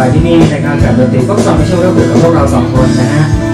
บายที่นี่นะครแบกับดนตรีก็สอนไม่เช่เรื่องเกับพวกเราสองคนนะฮะ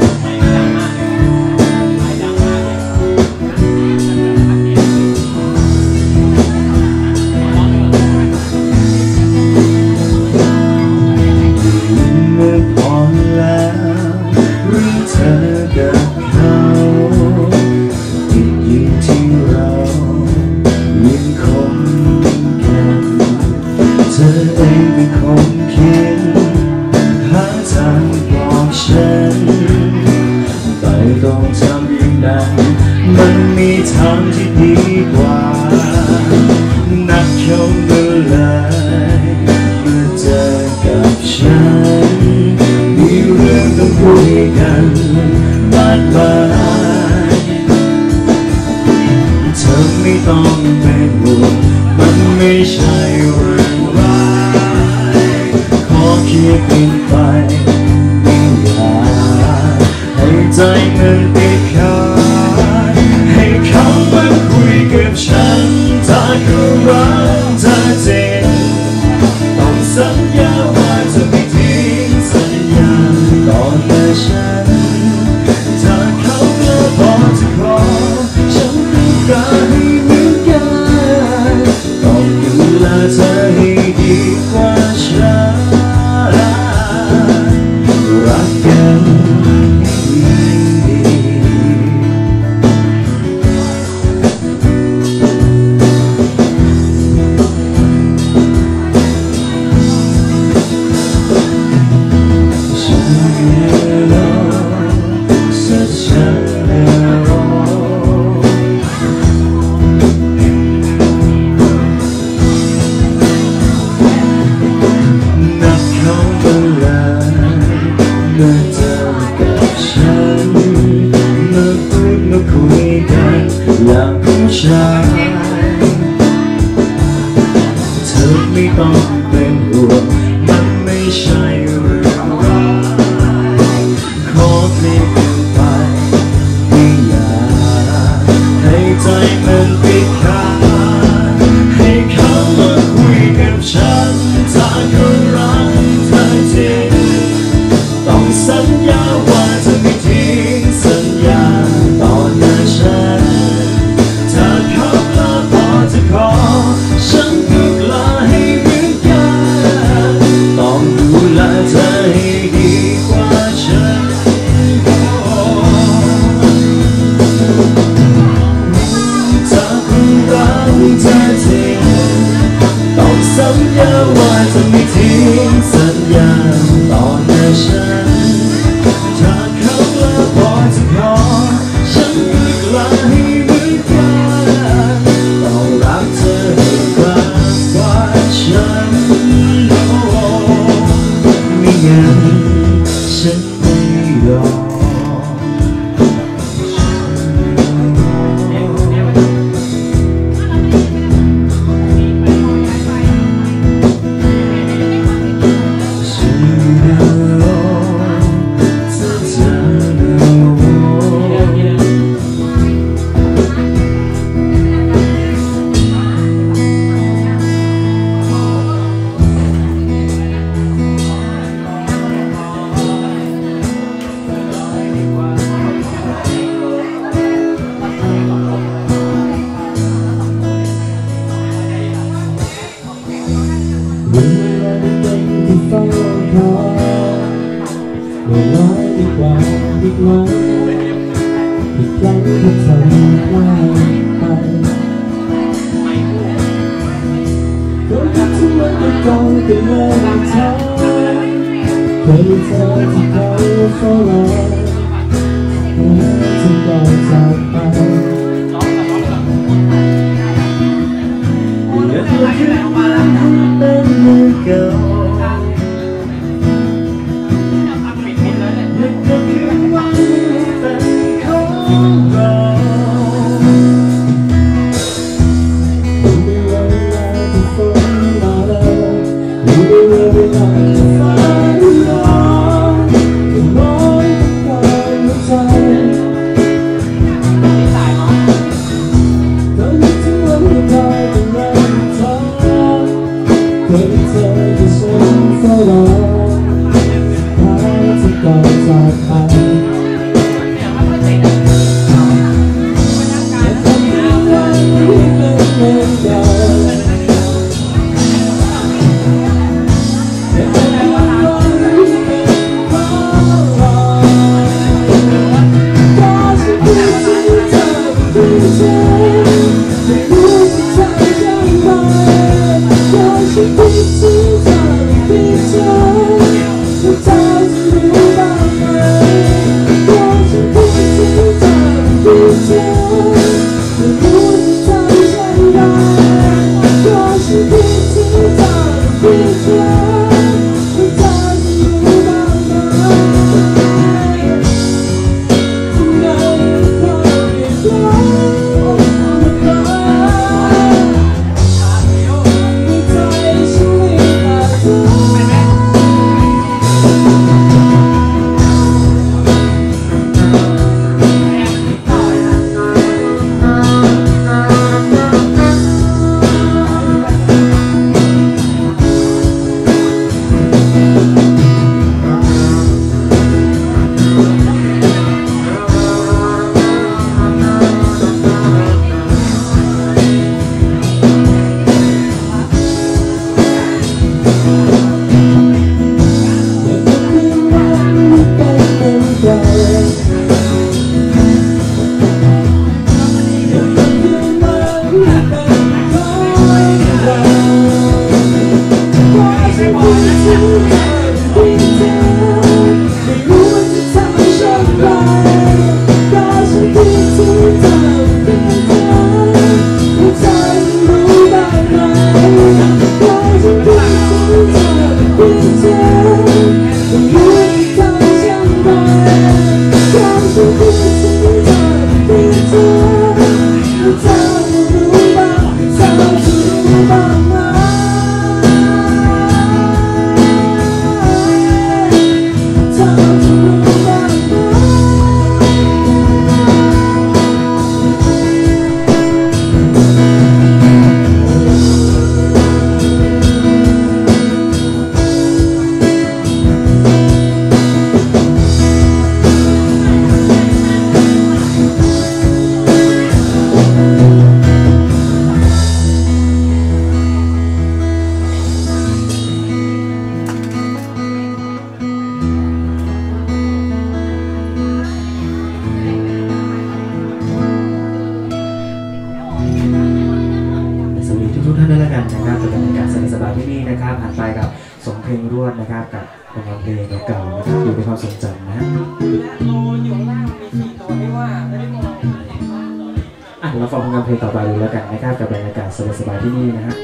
าฟังผลงานเพลงต่อไปดูแล้วกันนะครับกับบรรยากาศสบายๆที่นี่นะฮะ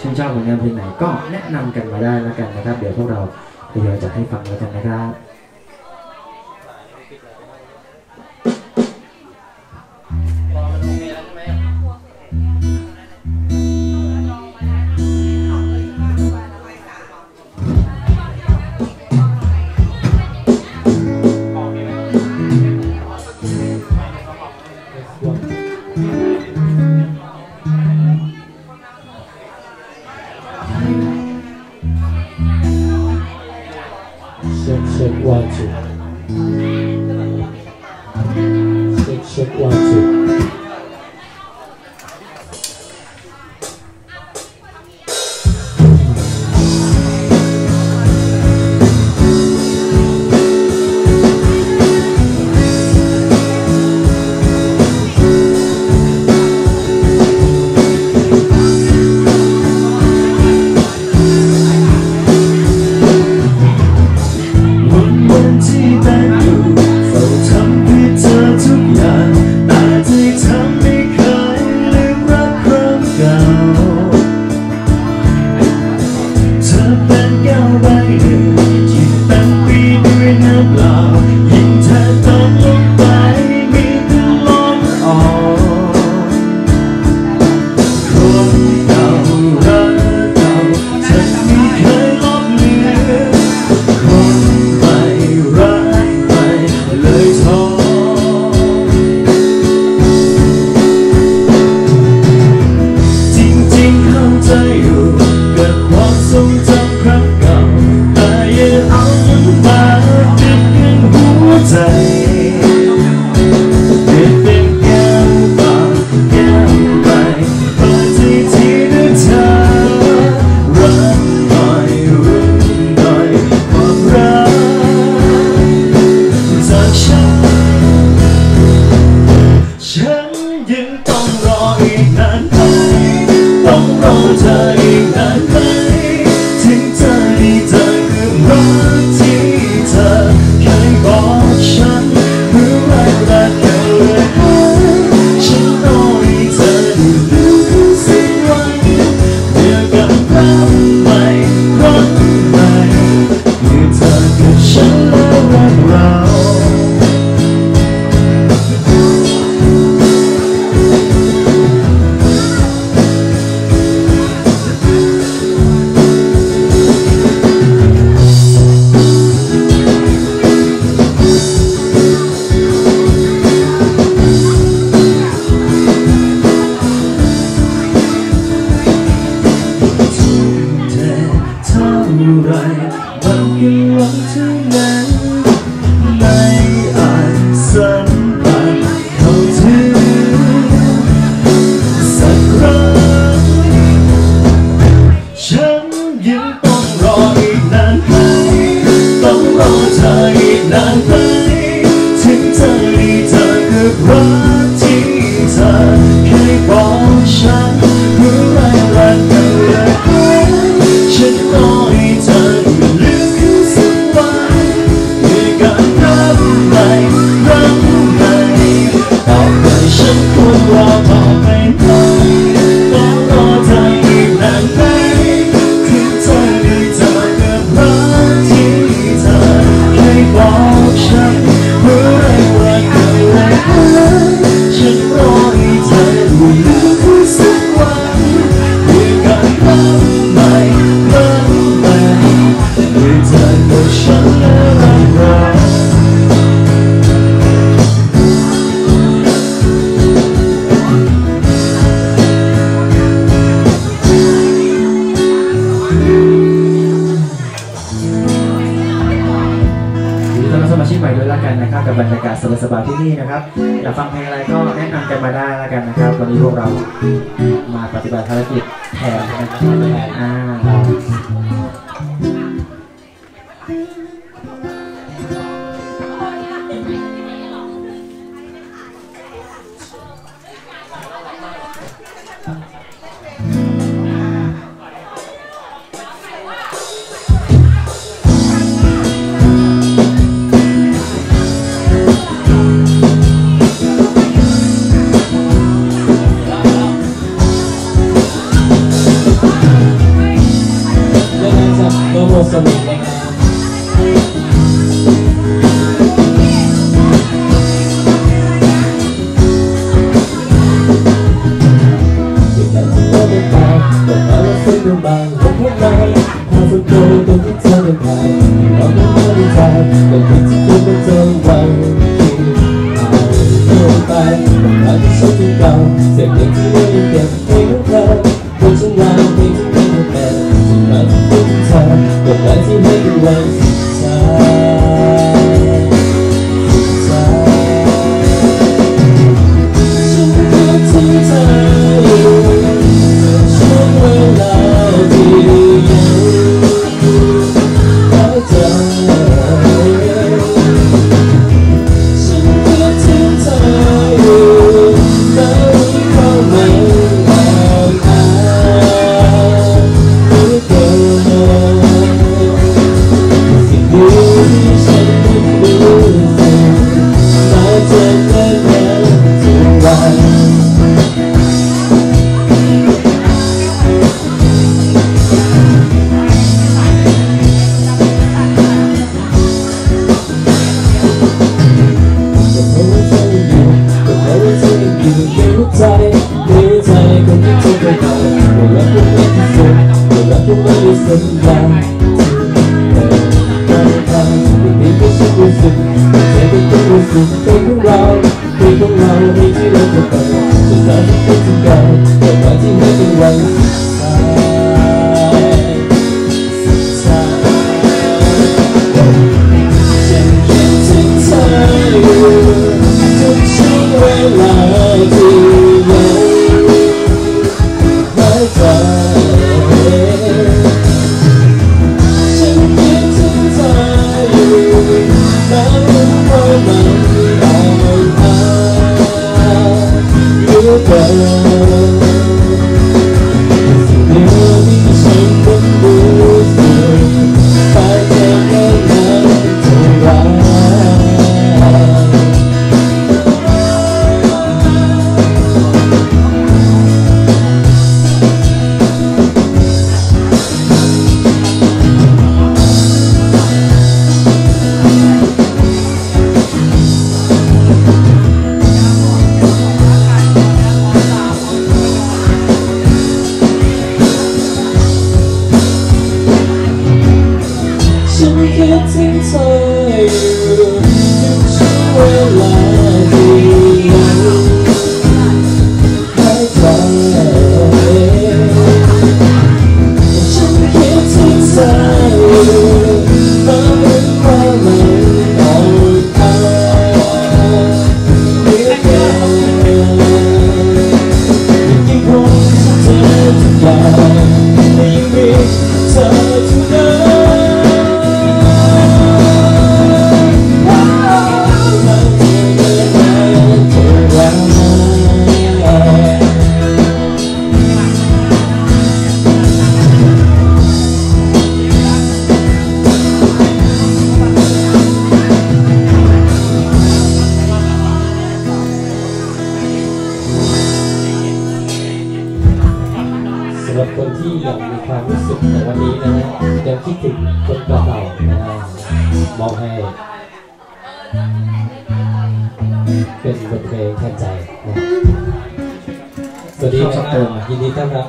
ชื่นชอบผลงานเพลงไหนก็แนะนำกันมาได้แล้วกันนะครับ เดี๋ยวพวกเราทยอยจะให้ฟังแล้วกันนะครับ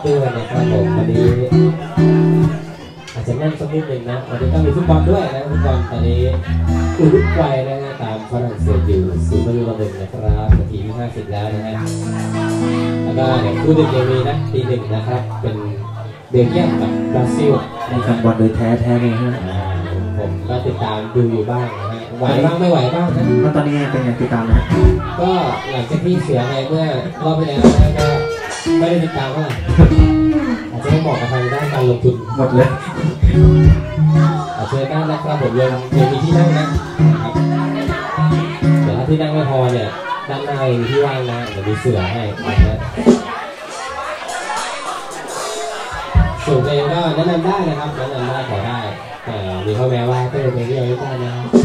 ด้วยนะครับผมวันนี้อาจจะแน่นสักนิดหนึ่งนะวันนี้ต้องมีฟุตบอลด้วยนะฟุตบอลตอนนี้อุรุกวัยนะฮะตามฝรั่งเศสอยู่ศูนย์ประตูต่อหนึ่งนะครับนาทีที่ห้าสิบแล้วนะฮะแล้วก็เดี๋ยวคู่ดึกยัมีนะตีหนึ่งนะครับ เป็นเบลเยียมกับบราซิลในการบอลโดยแท้แท้เลยฮะผมก็ติดตามดูอยู่บ้างนะฮะไหวบ้างไม่ไหวบ้างนะแล้วตอนนี้เป็นยังติดตามนะก็หลังจากที่เสียในเมื่อรอบที่แล้วนะก็ ไม่ได้ติดตามว่าอาจจะไม่เหมาะกับทางด้านการลงทุนหมดเลยอาจจะได้นะครับผมยังยัมีที่นั่งนะครับแต่ถ้าที่นั่งไม่พอเนี่ยด้านในมีที่ว่างนะเดี๋ยวมีเสือให้นะส่วนตัเองก็แนะนำได้นะครับแนะนำได้ขอได้แต่มีข้อแม้ว่าต้องไปเรื่อยๆได้นะครับ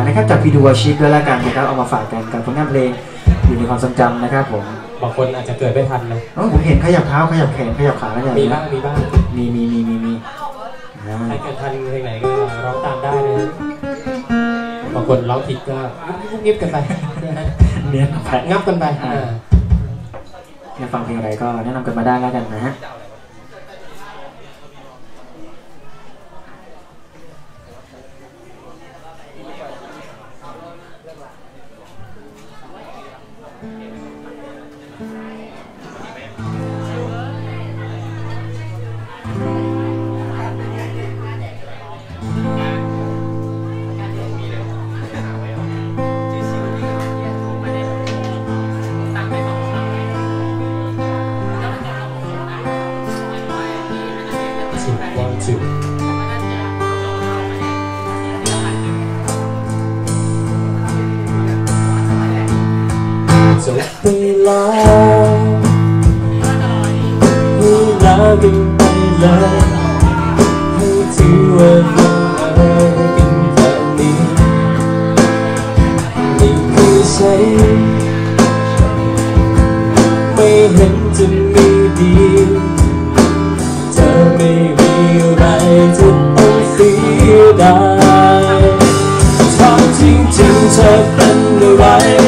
างนะครับจากพี่ดูอาชีพด้วยละกันนะครับเอามาฝากกันกับผลงานเพลงอยู่ในความทรงจำนะครับผมบางคนอาจจะเกิดไม่ทันนะเอ้ผมเห็นขยับเท้าขยับแขนขยับขาอะไรอย่างมีเงี้บ้างมีบ้างมีมีมีมีมีใครเกิดทันเพลงไหนก็ร้องตามได้นะบางคนร้องผิดก็งิบกันไปเนียนเข้ไปงับกันไปอ่ายฟังเพลงอะไรก็แนะนำกันมาได้แล้วกันนะฮะ เธอเป็นอะไร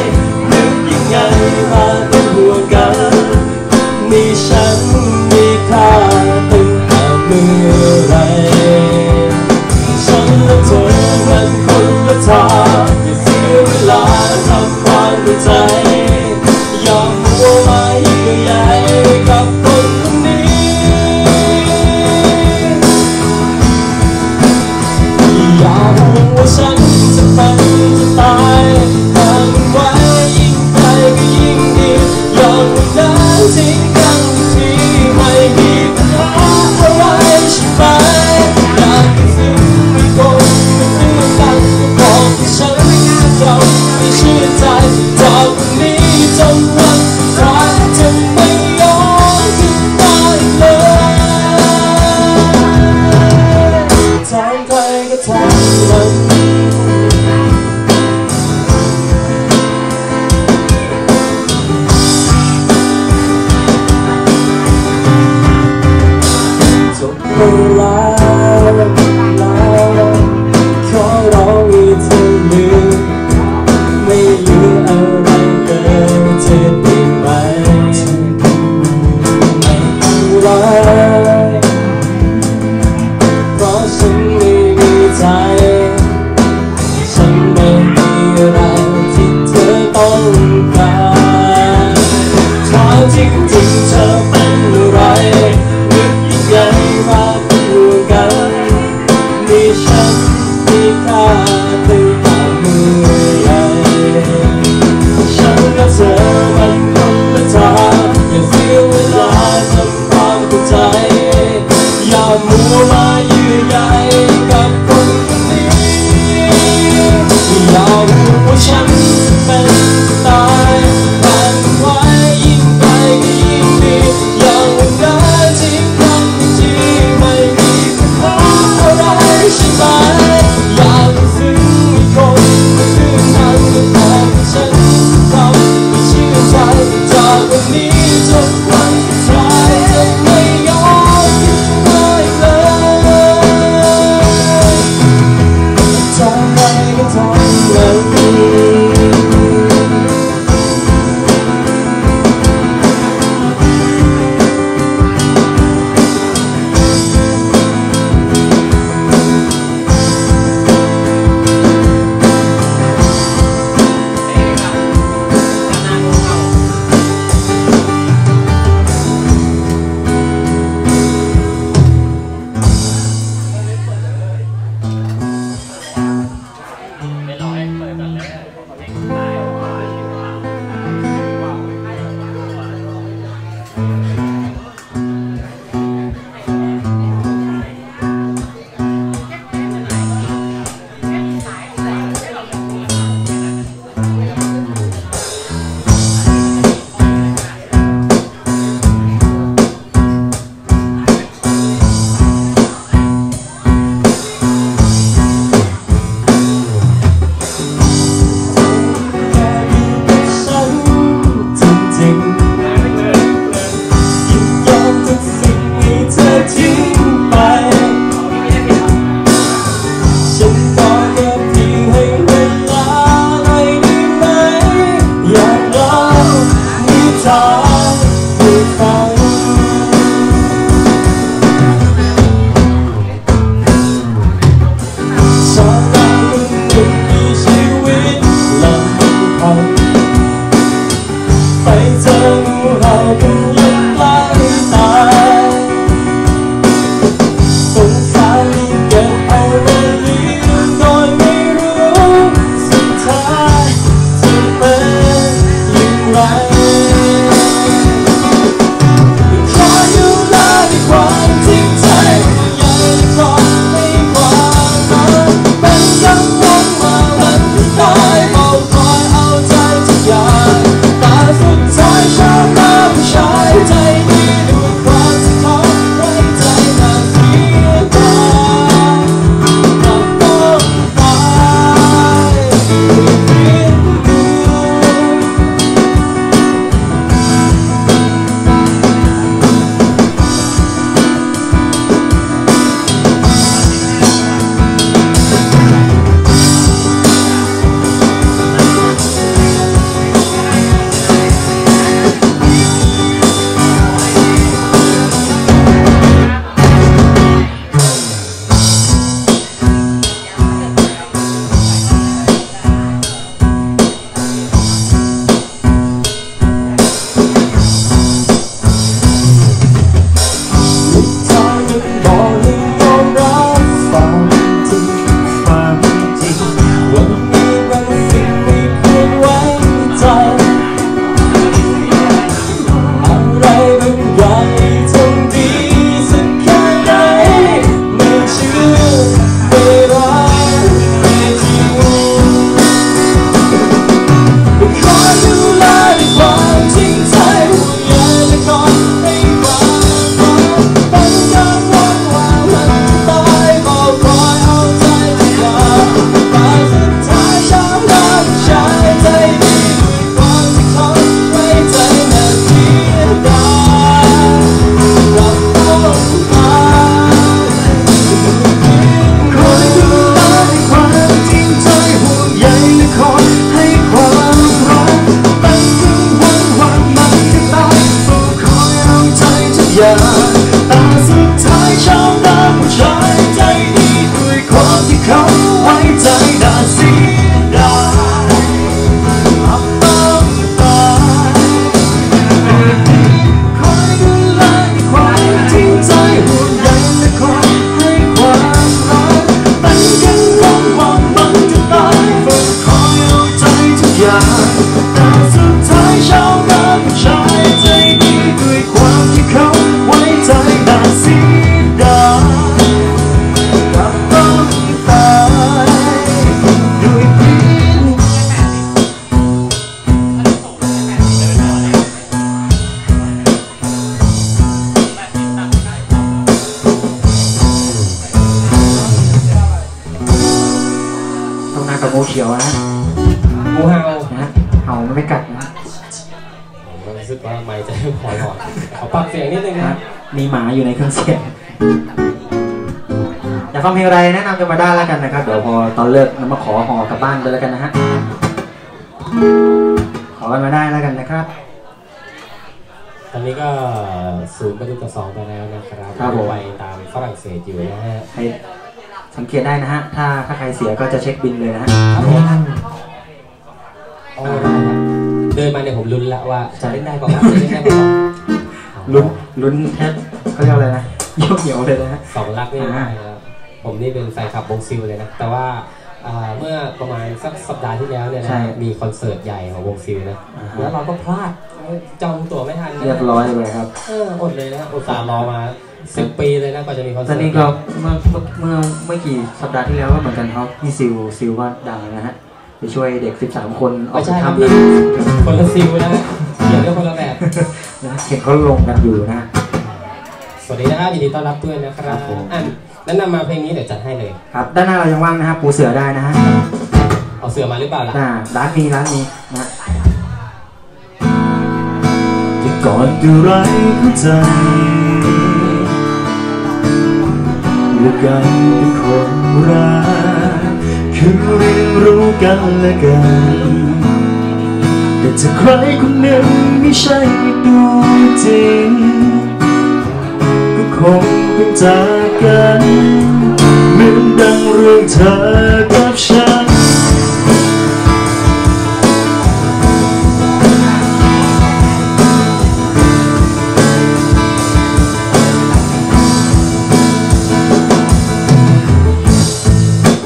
อยากฟังเพลงอะไรแนะนำกันมาได้แล้วกันนะครับ เดี๋ยวพอตอนเลิกเรามาขอห่อกลับบ้านกันแล้วกันนะฮะ ขอกันมาได้แล้วกันนะครับ ตอนนี้ก็ศูนย์ประตูต่อสองไปแล้วนะครับครับผม ไปตามฝรั่งเศสอยู่นะฮะให้สังเกตได้นะฮะ ถ้าถ้าใครเสียก็จะเช็คบินเลยนะฮะ ครับผม โอ้ได้ครับเดินมาเนี่ยผมลุ้นละว่าจะเล่นได้เปล่าวะจะเล่นได้เปล่าวะลุ้นลุ้นแทบเขาเรียกว่าอะไรนะเยี่ยวเหนียวเลยนะฮะ สองลักนี่อ่าได้แล้ว ผมนี่เป็นแฟนคลับวงซิลเลยนะ แต่ว่าอ่าเมื่อประมาณสักสัปดาห์ที่แล้วเนี่ยใช่นะ มีคอนเสิร์ตใหญ่ของวงซิลนะอ่าฮะแล้วเราก็พลาดจองตั๋วไม่ทันนะเรียบร้อยเลยครับ เอออดเลยนะอุตส่าห์รอมาสิบปีเลยนะกว่าจะมีคอนตเสิอร์นตนี้ก็เมื่อเมื่อเมื่อไม่กี่สัปดาห์ที่แล้วก็เหมือนกันครับพี่ซิลซิลก็ดังนะฮะไปช่วยเด็ก 13 คนออไม่ใช่ครับพี่นะคนละซิลนะเขียนเรื่องคนละแบบนะเห็นเขาลงกันอยู่นะ สวัสดีนะครับยินดีต้อนรับด้วยนะครับครับผมอะ แนะนำมาเพลงนี้เดี๋ยวจัดให้เลย ครับด้านหน้าเรายังว่างนะฮะปูเสือได้นะฮะเอาเสือมาหรือเปล่าล่ะ อ่าร้านมีร้านมีนะแต่ก่อนก็ไร้เข้าใจว่ากันเป็นคนรักคือเรียนรู้กันและกัน แต่ถ้าใครคนหนึ่งไม่ใช่ตัวจริงก็คงเป็นจาัน เหมือนดังเรื่องเธอกับฉัน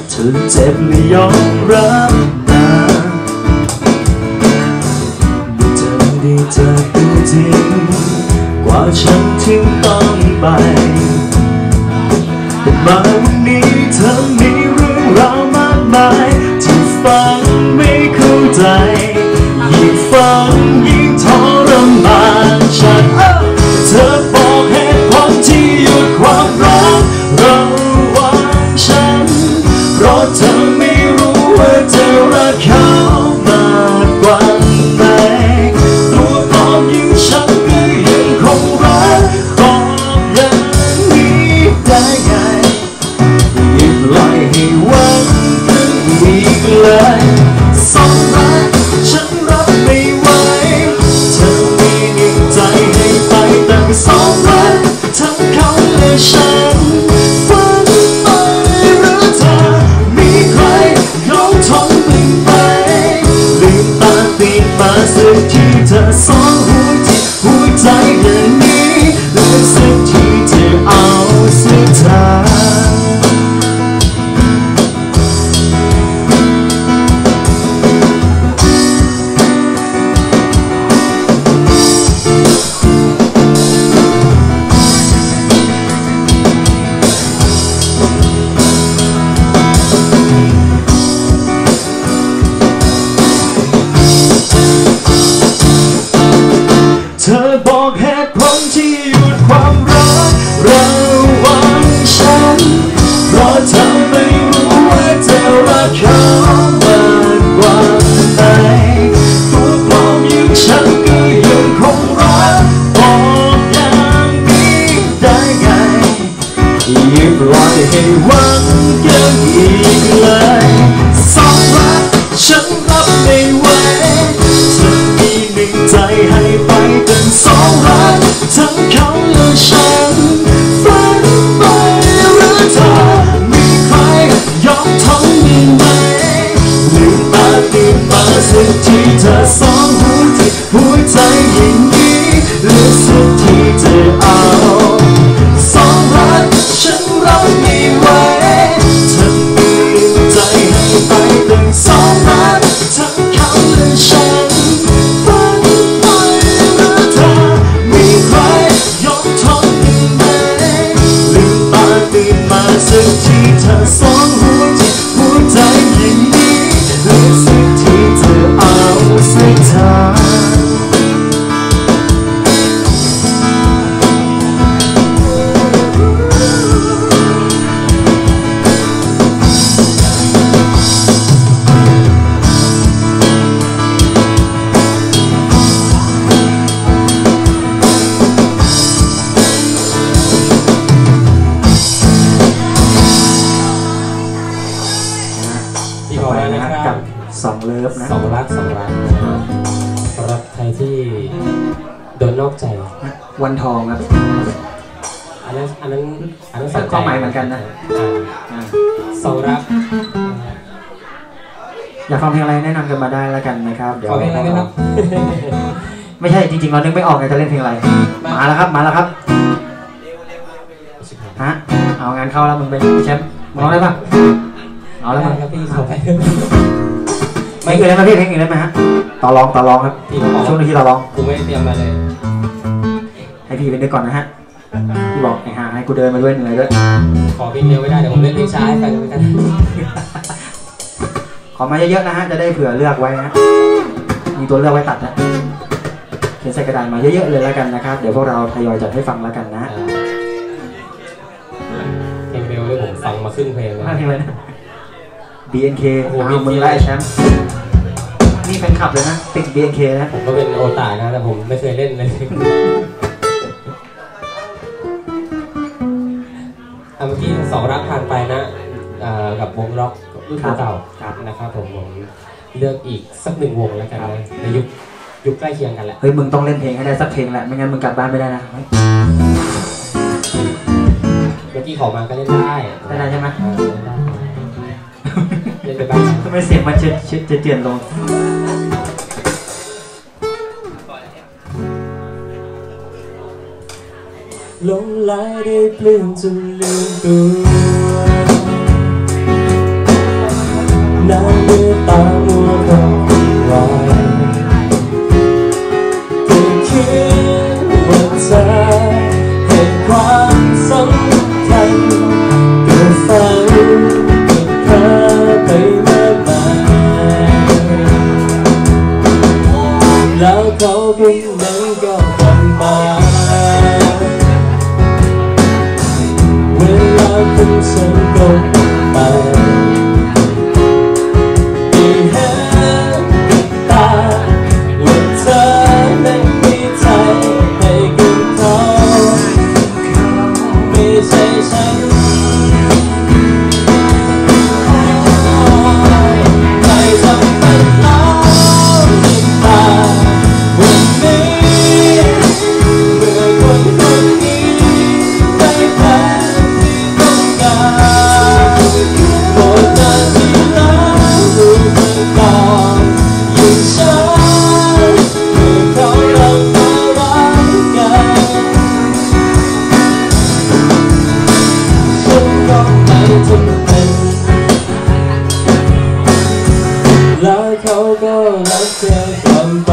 เธอเจ็บไม่ยอมรับนะดีใจดีใจเป็นจริงกว่าฉันที่ต้องไป มาวันนี้เธอมีเรื่องราวมากมายที่ฟังไม่เข้าใจ ยิ่งฟังยิ่งทรมานฉันเธอ ที เดี๋ยวขอเพลงอะไรไหมครับ ไม่ใช่จริงๆเรานึกไม่ออกไงจะเล่นเพลงอะไร มาแล้วครับมาแล้วครับฮะเอางานเข้าแล้วมึงเป็นแชมป์มึงร้องได้ปะเอาแล้วได้มึงครับพี่ขอไปไม่เคยได้ไหมพี่เพลงอื่นได้ไหมฮะต่อรองต่อรองครับพี่บอกช่วงนี้ที่เราร้องกูไม่ได้เตรียมมาเลย ให้พี่เป็นนึกก่อนนะฮะพี่บอกไอ้ห่าให้กูเดินมาด้วยเหนื่อยด้วยขอเพลงเร็วไม่ได้เดี๋ยวผมเล่นเพลงช้าให้ฟังกันขอมาเยอะๆนะฮะจะได้เผื่อเลือกไว้นะฮะ มีตัวเลือกไว้ตัดนะเขียนใส่กระดาษมาเยอะๆเลยแล้วกันนะครับ เดี๋ยวพวกเราทยอยจัดให้ฟังแล้วกันนะเพลงเร็วเลยผมฟังมาครึ่งเพลงแล้วว่าเพลงอะไรนะ BNK โอ้โหอ้าว BNK มึงไล่แชมป์นี่เป็นขับเลยนะ ติด BNK นะผมก็เป็นโอตานะ แต่ผมไม่เคยเล่นเลยอะเมื่อกี้สองรักผ่านไปนะอ่ากับวงร็อกรุ่นเก่าๆนะครับผมผม เลือกอีกสักหนึ่งวงแล้วกันนะในยุคยุคใกล้เคียงกันแหละเฮ้ยมึงต้องเล่นเพลงให้ได้สักเพลงแหละไม่งั้นมึงกลับบ้านไม่ได้นะเฮ้ยเมื่อกี้ขอมาก็เล่นได้ได้ได้ใช่ไหมอ่าเล่นได้เล่นไปบ้างทำไมเสียงมันเจือนเจือนเจือนลงหลงไหลได้ปลื้มจนลืมตัว đã biết ta mua không ngoài tình chiến vượt xa hệ quán sống thành từ phai tình thơ thấy mê mải lão cậu biết nắng cao tận bài Hãy subscribe cho kênh Ghiền Mì Gõ Để không bỏ lỡ những video hấp dẫn แล้เขาก็รักเธอต่อไป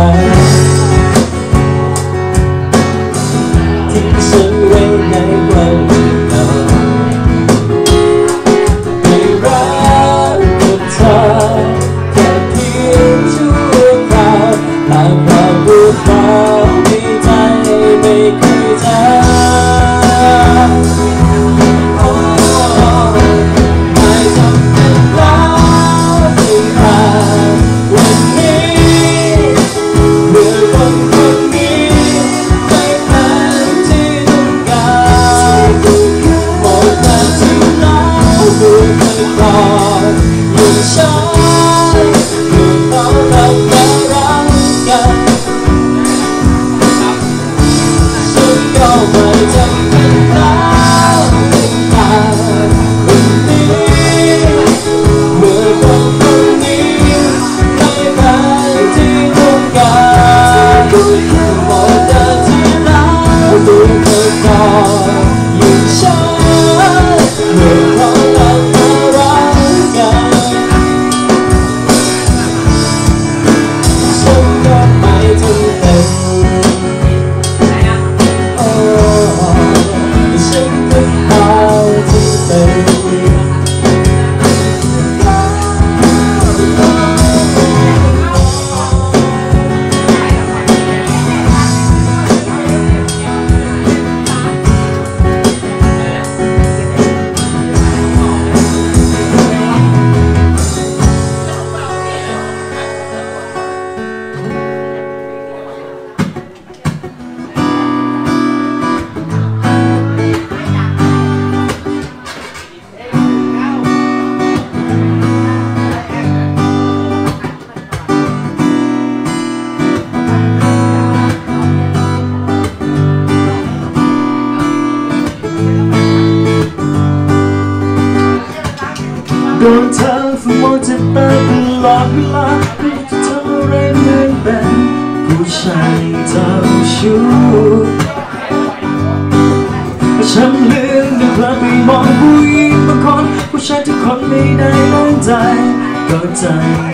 sun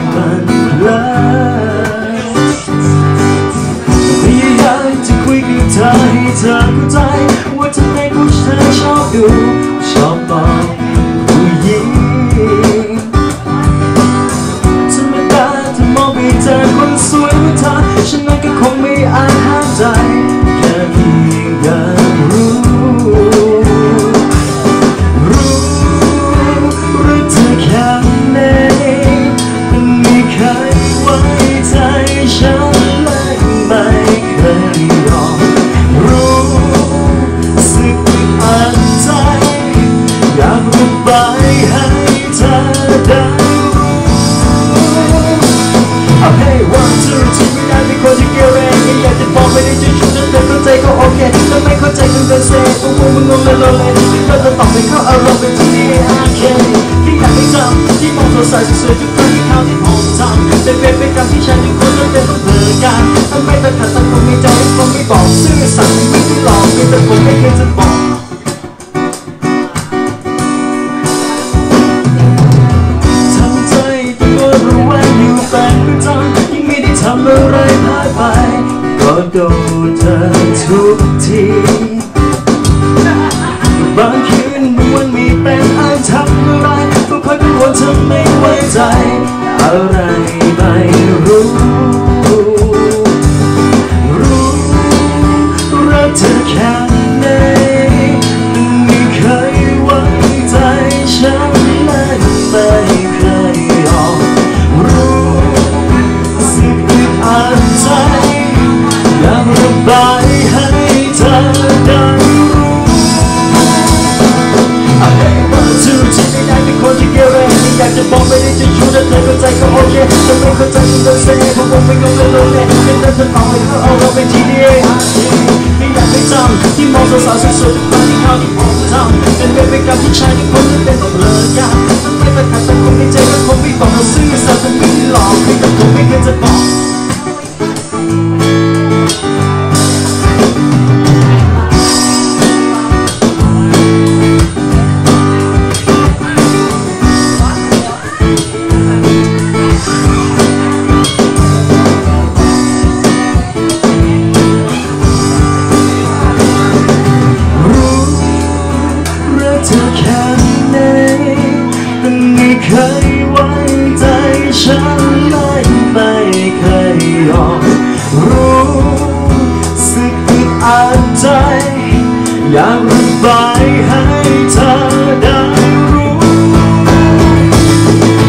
I said. บายให้เธอได้รู้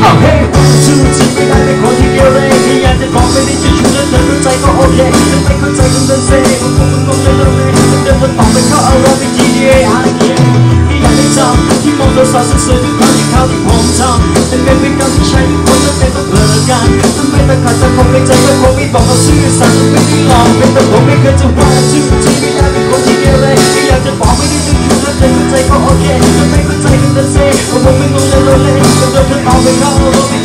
เอาเฮ้ยชื่อจริงไม่ได้เป็นคนที่เกเรที่อยากจะบอกไม่ได้จะชูแล้วเธอเข้าใจก็โอเคแต่ไม่เข้าใจก็เดินเซ่ผมคงงงเลยเลยเดินมาตอบไปเขาเอาเราไป GTA อาร์เคที่อยากให้จำที่มองตัวสาวสวยๆทุกครั้งที่เขาที่ผมทำเป็นเป็นเป็นกรรมที่ใช้ทุกคนจะเป็นต้องเลิกกันทำไมแต่ขาดแต่คงไม่ใจก็คงไม่บอกเขาซื่อสัตย์ไม่ได้ลองเป็นแต่ผมไม่เคยจะว่าชื่อจริงไม่ได้เป็นคนที่เกเรที่อยากจะบอกไม่ได้จะ ชูแล้วเธอเข้าใจก็โอเคแต่ไม่เข้าใจก็เดินเซ่ผมคงไม่งงเลยเลยก็เดินมาตอบไปเข้าเอาเราไม่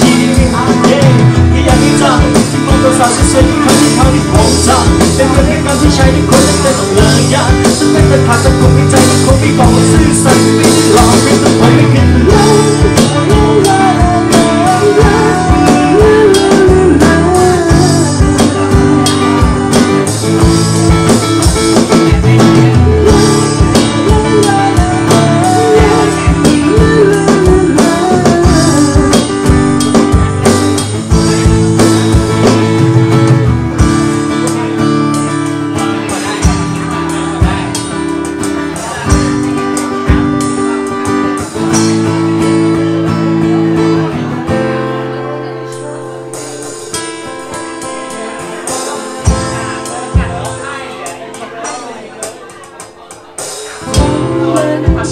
หาเองก็อยากให้จำที่มองตัวสาวสวยๆทุกครั้งที่เขาที่ผมทำเป็นเพื่อนกรรที่ใช้ทุกคนจะเป็นต้องเลิกกันทำไมแต่ขานแต่คงไม่ใจคงไม่บอกว่าซื่อสัตย์ไม่ได้ลองไม่ต้องไปไม่เคยลองวั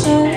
น